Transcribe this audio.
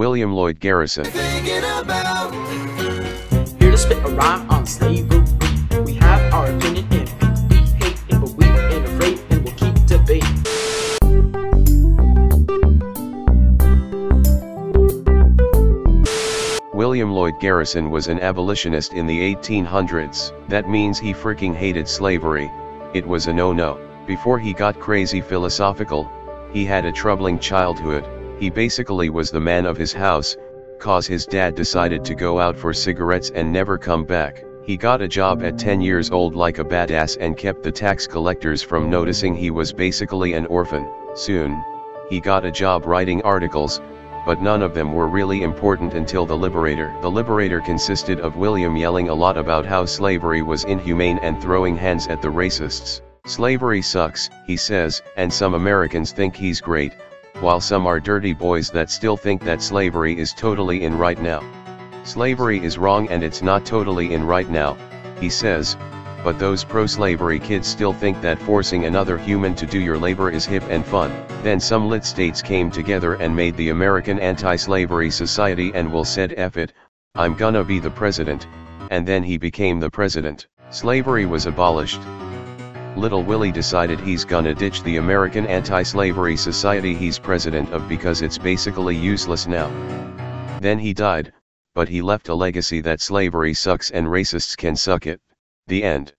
William Lloyd Garrison. Here to spit a rhyme on slavery. We have our opinion and we hate it, but we ain't afraid and we'll keep debating. William Lloyd Garrison was an abolitionist in the 1800s. That means he freaking hated slavery. It was a no-no. Before he got crazy philosophical, he had a troubling childhood. He basically was the man of his house, cause his dad decided to go out for cigarettes and never come back. He got a job at 10 years old like a badass and kept the tax collectors from noticing he was basically an orphan. Soon, he got a job writing articles, but none of them were really important until The Liberator. The Liberator consisted of William yelling a lot about how slavery was inhumane and throwing hands at the racists. Slavery sucks, he says, and some Americans think he's great, while some are dirty boys that still think that slavery is totally in right now. Slavery is wrong and it's not totally in right now, he says, but those pro-slavery kids still think that forcing another human to do your labor is hip and fun. Then some lit states came together and made the American Anti-Slavery Society and Will said F it, I'm gonna be the president, and then he became the president. Slavery was abolished. Little Willie decided he's gonna ditch the American Anti-Slavery Society he's president of because it's basically useless now. Then he died, but he left a legacy that slavery sucks and racists can suck it. The end.